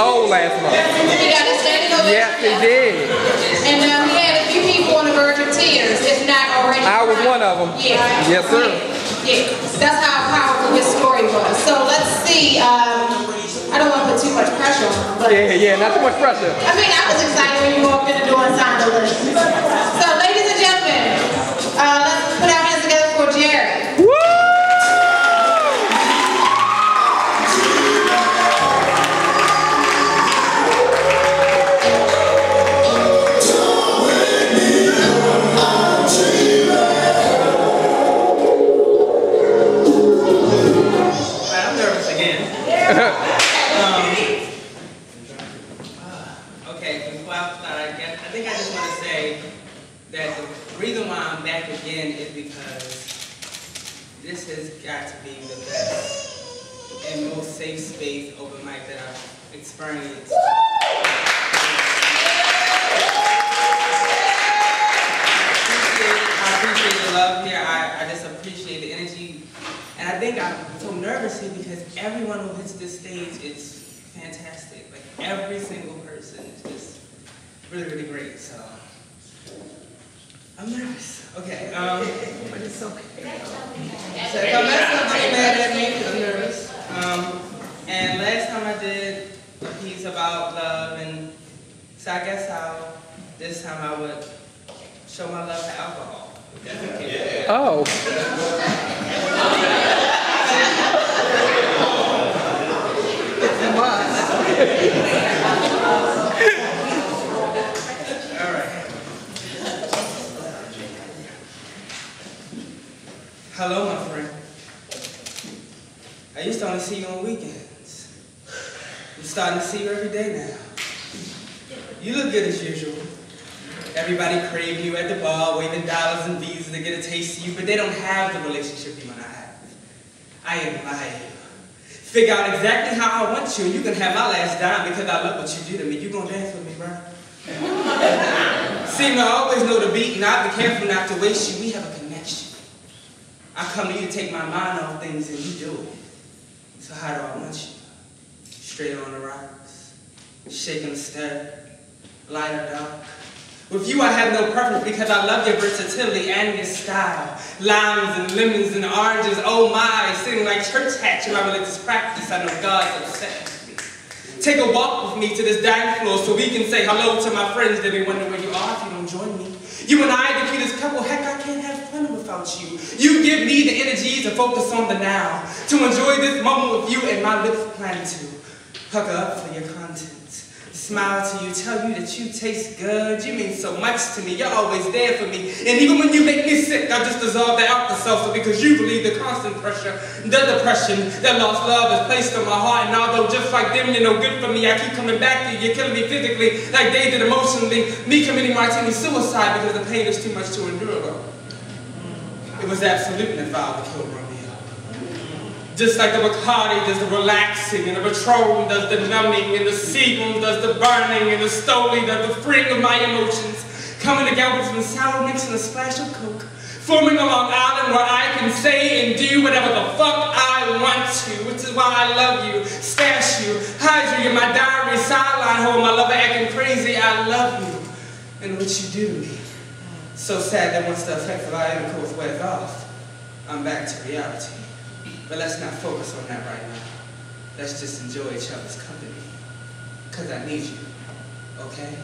old last month. He got his standing ovation. Yes, he did. And um, he had a few people on the verge of tears, if not already. I was one of them. Yeah. Yes, sir. Yeah. That's how powerful his story was. So let's see. Um, I don't want to put too much pressure on him, but Yeah, yeah, not too much pressure. I mean, I was excited when you walked in the door and signed the list. So, ladies and gentlemen, uh, um, okay, before I I guess I think I just want to say that the reason why I'm back again is because this has got to be the best and most safe space open mic that I've experienced. I appreciate the love here. I, I just appreciate the energy. And I think I'm so nervous here because everyone who hits this stage is fantastic. Like every single person is just really, really great. So I'm nervous. Okay. Um, but it's okay. So if I mess up, get mad at me because I'm nervous. Um, and last time I did a piece about love, and so I guess I'll this time I would show my love for alcohol. Oh. Hello, my friend. I used to only see you on weekends. I'm starting to see you every day now. You look good as usual. Everybody craving you at the bar, waving dollars and visas to get a taste of you, but they don't have the relationship you and I have. I admire you. Figure out exactly how I want you, and you can have my last dime because I love what you do to me. You gonna dance with me, bro? See, I always know the beat, and I'll be careful not to waste you. We have a connection. I come to you to take my mind off things, and you do it. So how do I want you? Straight on the rocks, shaking the step, light or dark. With you, I have no preference because I love your versatility and your style. Limes and lemons and oranges, oh my, sitting like church hats in my religious practice. I know God's upset. Take a walk with me to this dance floor so we can say hello to my friends that may wondering where you are if you don't join me. You and I, the cutest couple, heck, I can't have fun without you. You give me the energy to focus on the now, to enjoy this moment with you and my lips plan to. Hug up for your content. Smile to you, tell you that you taste good. You mean so much to me. You're always there for me. And even when you make me sick, I just dissolve the alka-seltzer because you believe the constant pressure, the depression that lost love is placed on my heart. And although just like them, you're no good for me, I keep coming back to you. You're killing me physically like they did emotionally. Me committing martini suicide because the pain is too much to endure. It was absolute Nevada that killed Romeo. Just like the Bacardi does the relaxing, and the Patron does the numbing, and the Seagull does the burning, and the Stoli does the freeing of my emotions. Coming together with some sour mix and a splash of Coke. Forming a Long Island where I can say and do whatever the fuck I want to. Which is why I love you, stash you, hide you in my diary, sideline hole, my lover acting crazy. I love you, and what you do. So sad that once the effects of our intercourse wears off, I'm back to reality. But let's not focus on that right now. Let's just enjoy each other's company. Cause I need you, okay?